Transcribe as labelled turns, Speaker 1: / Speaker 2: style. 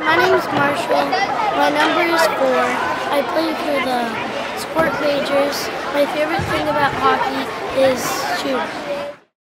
Speaker 1: My name is Marshall. My number is four. I play for the Squirt Majors. My favorite thing about hockey is shooting.